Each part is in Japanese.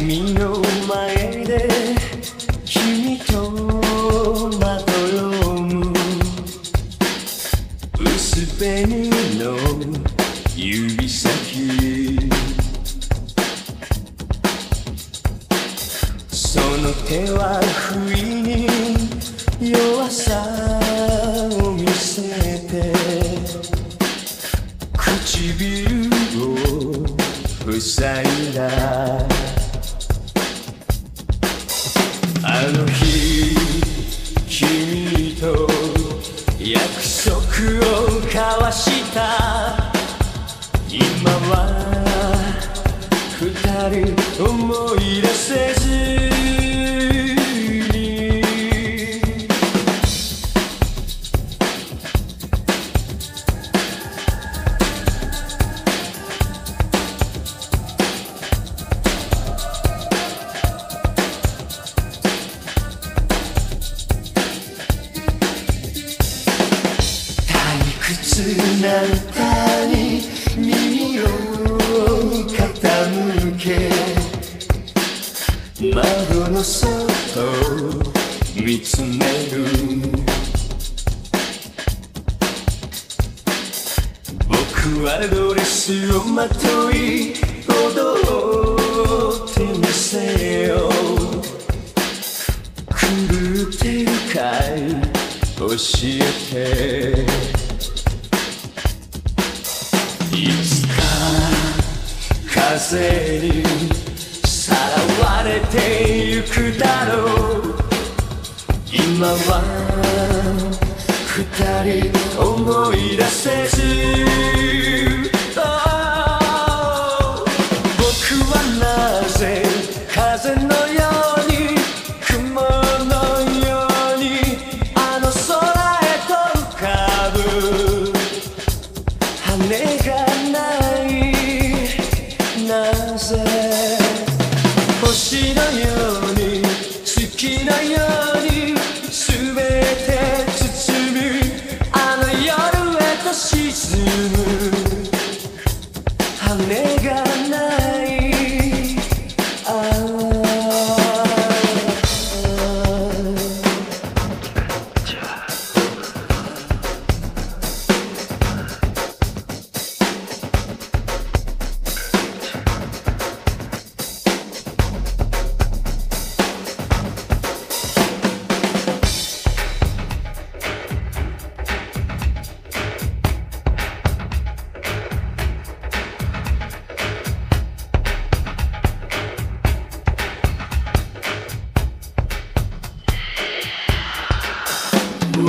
君の前で君とまどろむ薄紅の指先。その手は不意。今は二人思い出せず。退屈な歌に耳を傾け窓の外を見つめる。僕はドレスをまとい踊ってみせよう。狂ってるかい？教えて。風にさらわれてゆくだろう。今は二人思い出せず。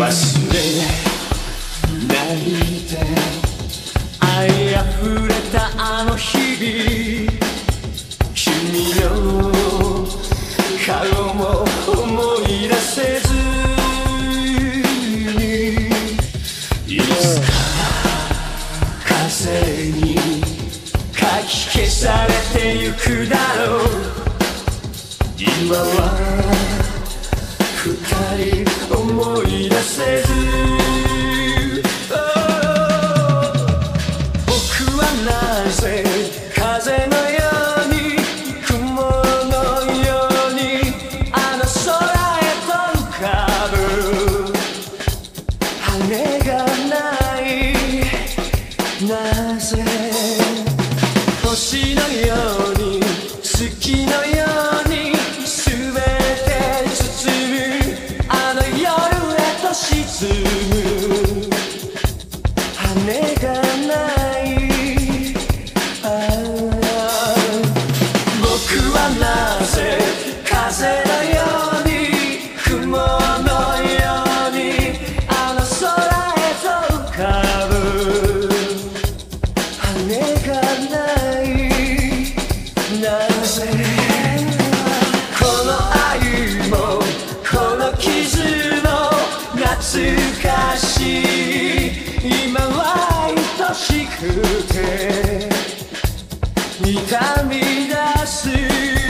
忘れないで愛あふれたあの日々君の顔も思い出せずに。いつか風にかき消されてゆくだろう。今は二人思い出せず。Oh 僕はなぜ風のように雲のようにあの空へと浮かぶ。羽がない。なぜ星のように月のようにとくて痛み出す